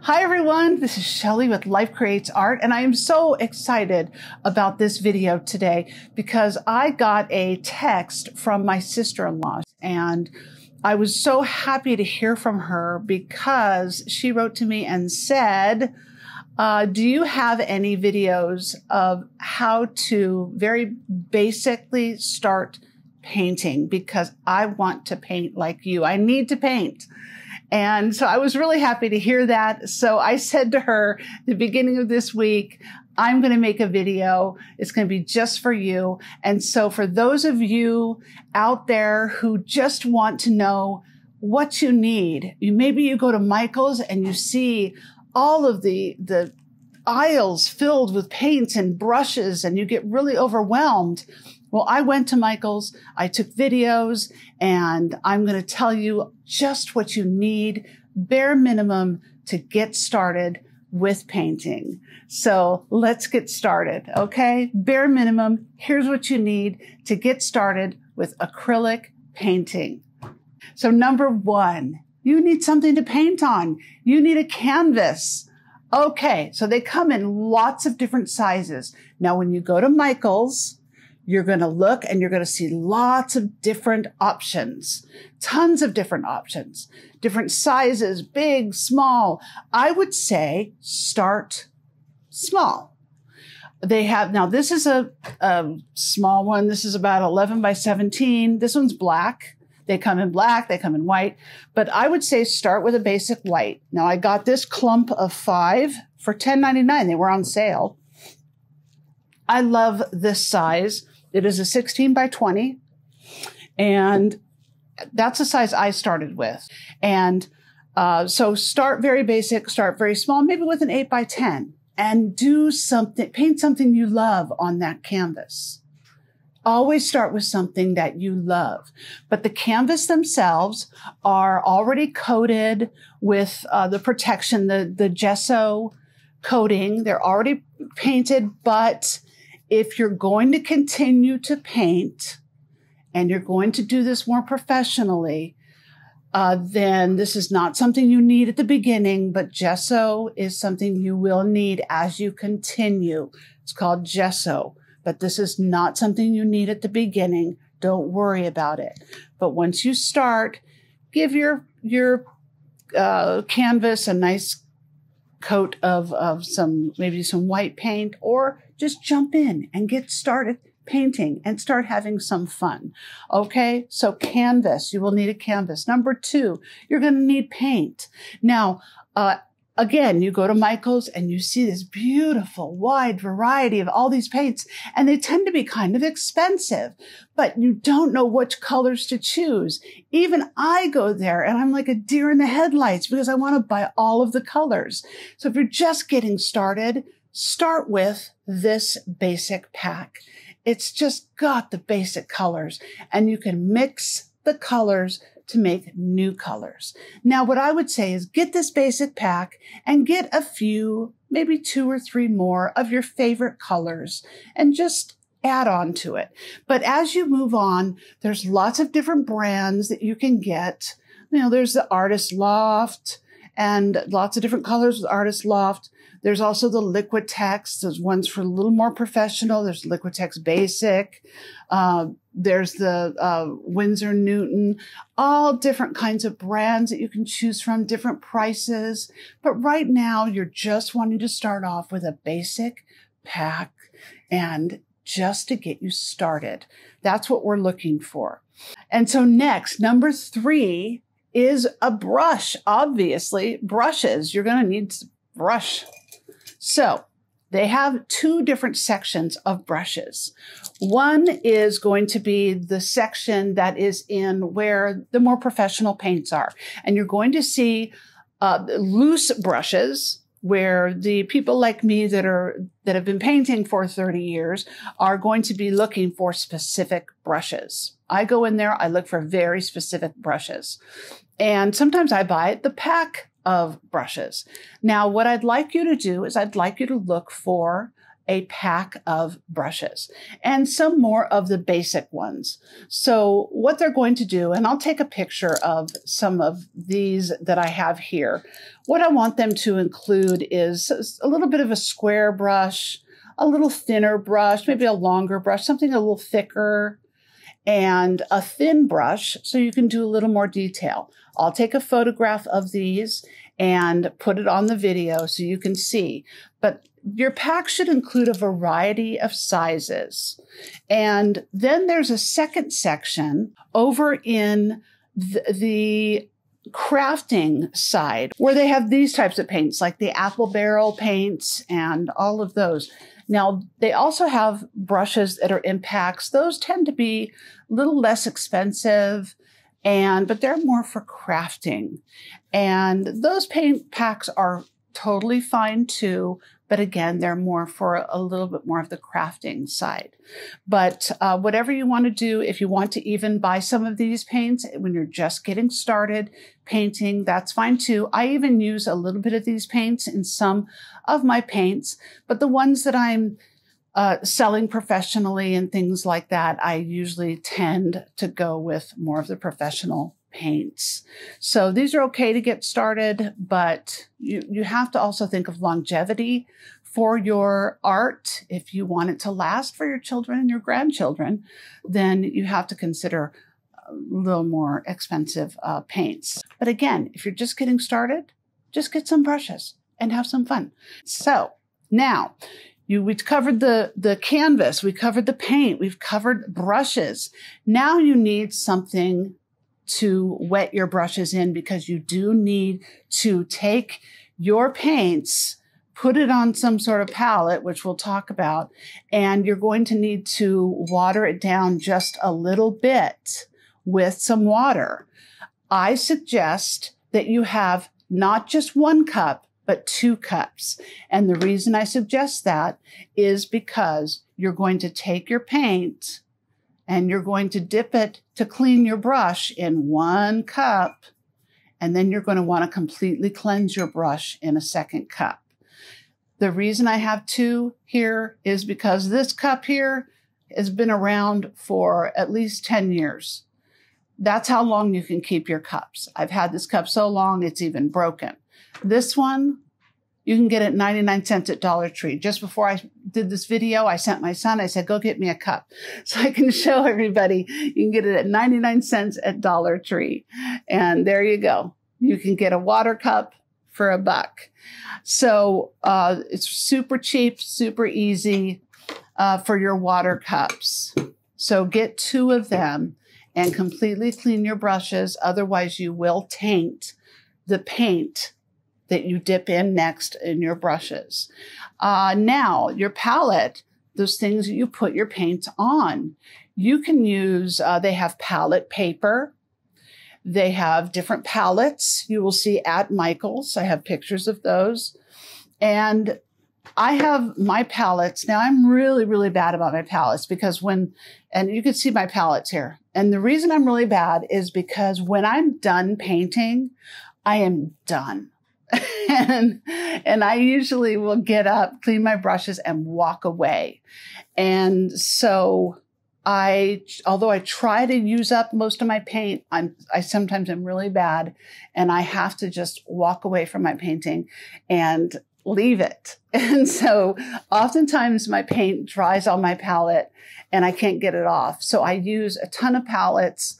Hi everyone, this is Shelly with Life Creates Art and I am so excited about this video today because I got a text from my sister-in-law and I was so happy to hear from her because she wrote to me and said, uh, do you have any videos of how to very basically start painting? Because I want to paint like you. I need to paint. And so I was really happy to hear that. So I said to her the beginning of this week, I'm going to make a video. It's going to be just for you. And so for those of you out there who just want to know what you need, you, maybe you go to Michael's and you see all of the, the aisles filled with paints and brushes and you get really overwhelmed. Well, I went to Michael's, I took videos, and I'm going to tell you just what you need, bare minimum to get started with painting. So let's get started. Okay. Bare minimum. Here's what you need to get started with acrylic painting. So number one, you need something to paint on. You need a canvas. Okay. So they come in lots of different sizes. Now, when you go to Michael's, you're going to look and you're going to see lots of different options, tons of different options, different sizes, big, small. I would say start small. They have, now this is a, a small one. This is about 11 by 17. This one's black. They come in black, they come in white, but I would say start with a basic white. Now I got this clump of five for $10.99. They were on sale. I love this size. It is a 16 by 20. And that's the size I started with. And uh, so start very basic, start very small, maybe with an 8 by 10 and do something, paint something you love on that canvas. Always start with something that you love. But the canvas themselves are already coated with uh, the protection, the, the gesso coating. They're already painted, but if you're going to continue to paint and you're going to do this more professionally, uh, then this is not something you need at the beginning, but gesso is something you will need as you continue. It's called gesso, but this is not something you need at the beginning. Don't worry about it. But once you start, give your, your, uh, canvas a nice coat of, of some, maybe some white paint or just jump in and get started painting and start having some fun. Okay. So canvas, you will need a canvas. Number two, you're going to need paint. Now, uh, again, you go to Michael's and you see this beautiful wide variety of all these paints and they tend to be kind of expensive, but you don't know which colors to choose. Even I go there and I'm like a deer in the headlights because I want to buy all of the colors. So if you're just getting started, start with this basic pack. It's just got the basic colors and you can mix the colors to make new colors. Now, what I would say is get this basic pack and get a few, maybe two or three more of your favorite colors and just add on to it. But as you move on, there's lots of different brands that you can get. You know, there's the Artist Loft and lots of different colors with Artist Loft. There's also the Liquitex. There's ones for a little more professional. There's Liquitex Basic. Uh, there's the uh, Winsor Newton, all different kinds of brands that you can choose from, different prices. But right now, you're just wanting to start off with a basic pack and just to get you started. That's what we're looking for. And so next, number three is a brush. Obviously, brushes. You're going to need brush so they have two different sections of brushes. One is going to be the section that is in where the more professional paints are. And you're going to see uh, loose brushes where the people like me that are that have been painting for 30 years are going to be looking for specific brushes. I go in there, I look for very specific brushes. And sometimes I buy the pack of brushes. Now, what I'd like you to do is I'd like you to look for a pack of brushes and some more of the basic ones. So what they're going to do, and I'll take a picture of some of these that I have here. What I want them to include is a little bit of a square brush, a little thinner brush, maybe a longer brush, something a little thicker, and a thin brush so you can do a little more detail. I'll take a photograph of these and put it on the video so you can see. But your pack should include a variety of sizes. And then there's a second section over in the, the crafting side where they have these types of paints like the apple barrel paints and all of those. Now, they also have brushes that are impacts. Those tend to be a little less expensive and but they're more for crafting. And those paint packs are totally fine too. But again, they're more for a little bit more of the crafting side. But uh, whatever you want to do, if you want to even buy some of these paints when you're just getting started painting, that's fine too. I even use a little bit of these paints in some of my paints, but the ones that I'm uh, selling professionally and things like that, I usually tend to go with more of the professional paints. So these are okay to get started, but you, you have to also think of longevity for your art. If you want it to last for your children and your grandchildren, then you have to consider a little more expensive uh, paints. But again, if you're just getting started, just get some brushes and have some fun. So now you, we covered the, the canvas, we covered the paint, we've covered brushes. Now you need something to wet your brushes in because you do need to take your paints, put it on some sort of palette, which we'll talk about, and you're going to need to water it down just a little bit with some water. I suggest that you have not just one cup, but two cups. And the reason I suggest that is because you're going to take your paint and you're going to dip it to clean your brush in one cup. And then you're going to want to completely cleanse your brush in a second cup. The reason I have two here is because this cup here has been around for at least 10 years. That's how long you can keep your cups. I've had this cup so long it's even broken. This one, you can get it 99 cents at Dollar Tree. Just before I did this video, I sent my son, I said, go get me a cup so I can show everybody. You can get it at 99 cents at Dollar Tree. And there you go. You can get a water cup for a buck. So uh, it's super cheap, super easy uh, for your water cups. So get two of them and completely clean your brushes. Otherwise, you will taint the paint that you dip in next in your brushes. Uh, now, your palette, those things that you put your paints on, you can use, uh, they have palette paper. They have different palettes you will see at Michael's. I have pictures of those. And I have my palettes. Now I'm really, really bad about my palettes because when, and you can see my palettes here. And the reason I'm really bad is because when I'm done painting, I am done. and and I usually will get up, clean my brushes, and walk away. And so I, although I try to use up most of my paint, I'm I sometimes am really bad, and I have to just walk away from my painting and leave it. And so oftentimes my paint dries on my palette and I can't get it off. So I use a ton of palettes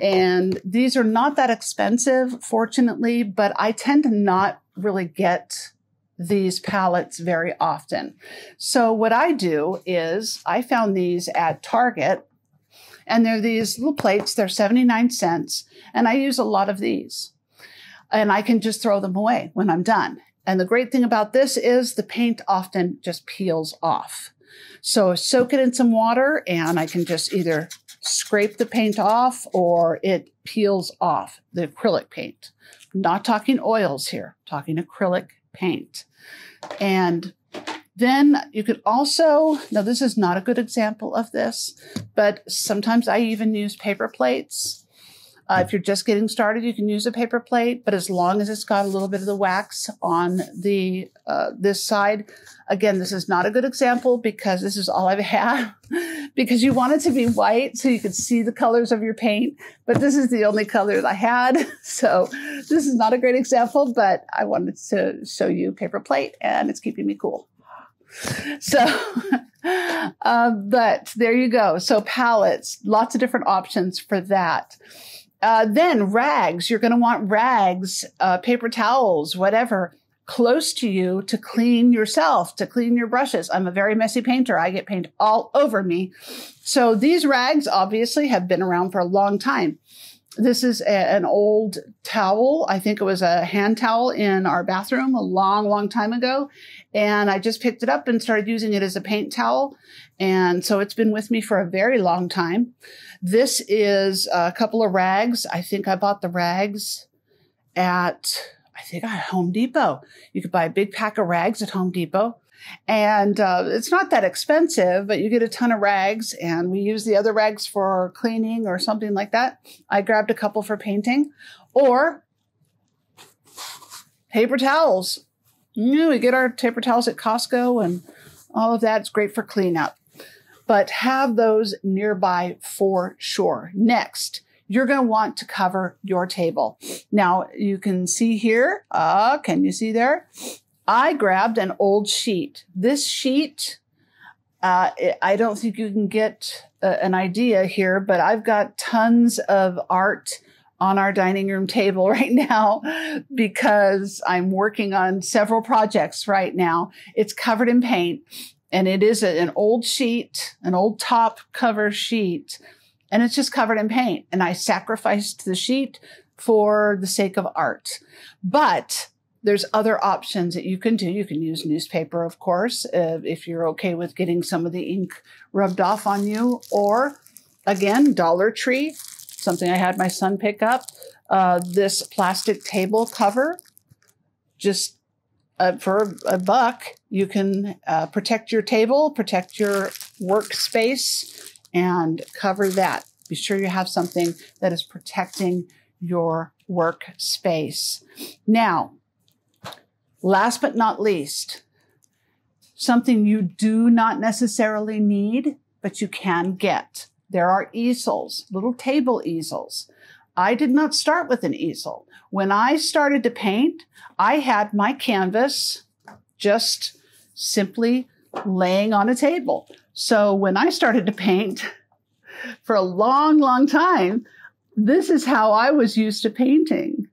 and these are not that expensive, fortunately, but I tend to not really get these palettes very often. So what I do is I found these at Target and they're these little plates. They're 79 cents. And I use a lot of these and I can just throw them away when I'm done. And the great thing about this is the paint often just peels off. So soak it in some water and I can just either scrape the paint off or it peels off the acrylic paint. not talking oils here, talking acrylic paint. And then you could also, now this is not a good example of this, but sometimes I even use paper plates. Uh, if you're just getting started, you can use a paper plate, but as long as it's got a little bit of the wax on the uh, this side, again, this is not a good example because this is all I've had. because you want it to be white so you could see the colors of your paint, but this is the only color that I had. So this is not a great example, but I wanted to show you paper plate, and it's keeping me cool. So, uh, but there you go. So palettes, lots of different options for that. Uh, then rags, you're going to want rags, uh, paper towels, whatever, close to you to clean yourself, to clean your brushes. I'm a very messy painter. I get paint all over me. So these rags obviously have been around for a long time. This is a, an old towel. I think it was a hand towel in our bathroom a long, long time ago. And I just picked it up and started using it as a paint towel. And so it's been with me for a very long time. This is a couple of rags. I think I bought the rags at, I think at Home Depot. You could buy a big pack of rags at Home Depot. And uh, it's not that expensive, but you get a ton of rags, and we use the other rags for cleaning or something like that. I grabbed a couple for painting, or paper towels. You know, we get our paper towels at Costco, and all of that. It's great for cleanup. But have those nearby for sure. Next, you're going to want to cover your table. Now you can see here. Uh, can you see there? I grabbed an old sheet. This sheet, uh, I don't think you can get uh, an idea here, but I've got tons of art on our dining room table right now because I'm working on several projects right now. It's covered in paint and it is an old sheet, an old top cover sheet, and it's just covered in paint. And I sacrificed the sheet for the sake of art. But there's other options that you can do. You can use newspaper, of course, uh, if you're okay with getting some of the ink rubbed off on you. Or again, Dollar Tree, something I had my son pick up. Uh, this plastic table cover, just uh, for a buck, you can uh, protect your table, protect your workspace, and cover that. Be sure you have something that is protecting your workspace. Now, Last but not least, something you do not necessarily need, but you can get. There are easels, little table easels. I did not start with an easel. When I started to paint, I had my canvas just simply laying on a table. So when I started to paint for a long, long time, this is how I was used to painting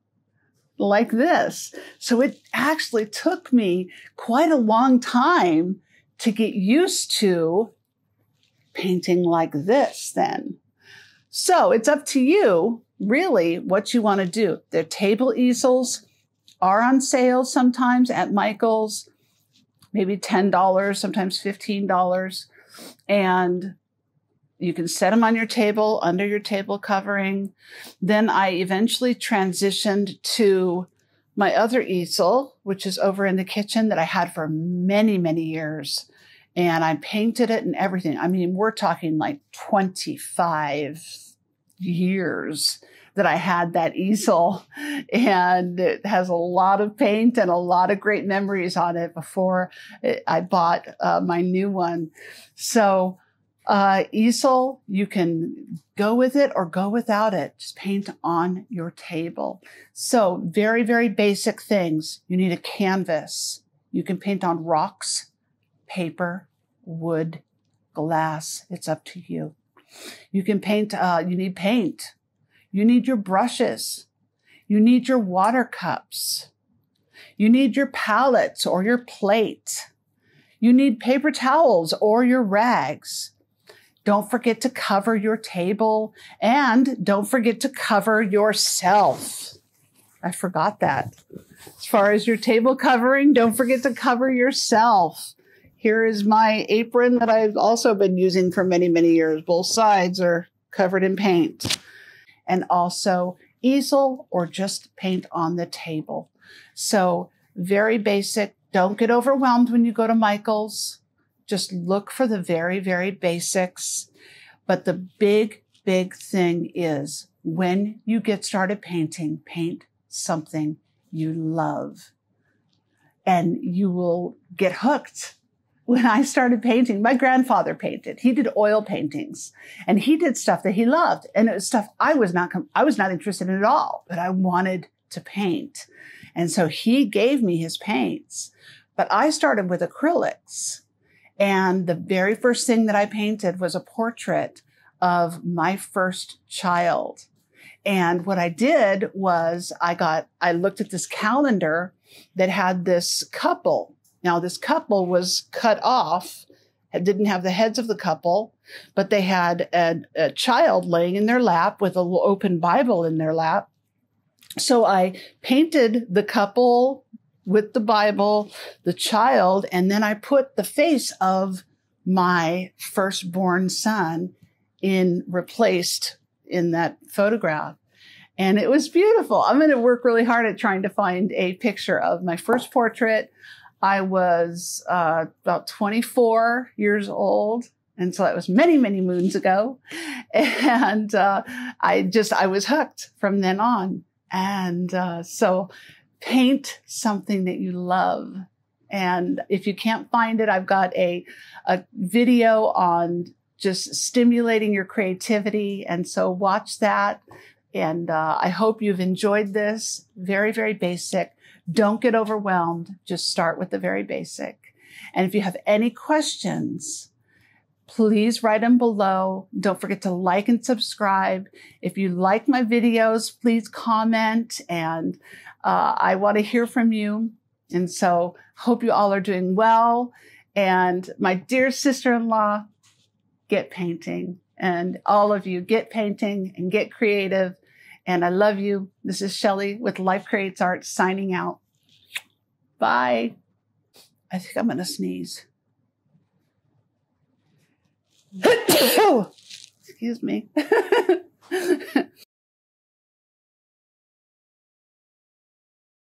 like this. So it actually took me quite a long time to get used to painting like this then. So it's up to you really what you want to do. The table easels are on sale sometimes at Michael's, maybe $10, sometimes $15. And you can set them on your table, under your table covering. Then I eventually transitioned to my other easel, which is over in the kitchen that I had for many, many years. And I painted it and everything. I mean, we're talking like 25 years that I had that easel and it has a lot of paint and a lot of great memories on it before I bought uh, my new one. So uh, easel, you can go with it or go without it. Just paint on your table. So very, very basic things. You need a canvas. You can paint on rocks, paper, wood, glass. It's up to you. You can paint, uh, you need paint. You need your brushes. You need your water cups. You need your palettes or your plate. You need paper towels or your rags. Don't forget to cover your table and don't forget to cover yourself. I forgot that. As far as your table covering, don't forget to cover yourself. Here is my apron that I've also been using for many, many years. Both sides are covered in paint. And also easel or just paint on the table. So very basic. Don't get overwhelmed when you go to Michael's. Just look for the very, very basics. But the big big thing is when you get started painting, paint something you love and you will get hooked. When I started painting, my grandfather painted. He did oil paintings and he did stuff that he loved. And it was stuff I was not, I was not interested in at all, but I wanted to paint. And so he gave me his paints, but I started with acrylics. And the very first thing that I painted was a portrait of my first child. And what I did was I got, I looked at this calendar that had this couple. Now, this couple was cut off, didn't have the heads of the couple, but they had a, a child laying in their lap with an open Bible in their lap. So I painted the couple with the Bible, the child, and then I put the face of my firstborn son in replaced in that photograph. And it was beautiful. I'm going to work really hard at trying to find a picture of my first portrait. I was uh, about 24 years old. And so that was many, many moons ago. And uh, I just, I was hooked from then on. And uh, so paint something that you love. And if you can't find it, I've got a, a video on just stimulating your creativity. And so watch that. And uh, I hope you've enjoyed this. Very, very basic. Don't get overwhelmed. Just start with the very basic. And if you have any questions, please write them below. Don't forget to like and subscribe. If you like my videos, please comment. And uh, I want to hear from you. And so hope you all are doing well. And my dear sister-in-law, get painting. And all of you get painting and get creative. And I love you. This is Shelly with Life Creates Art signing out. Bye. I think I'm going to sneeze. Excuse me.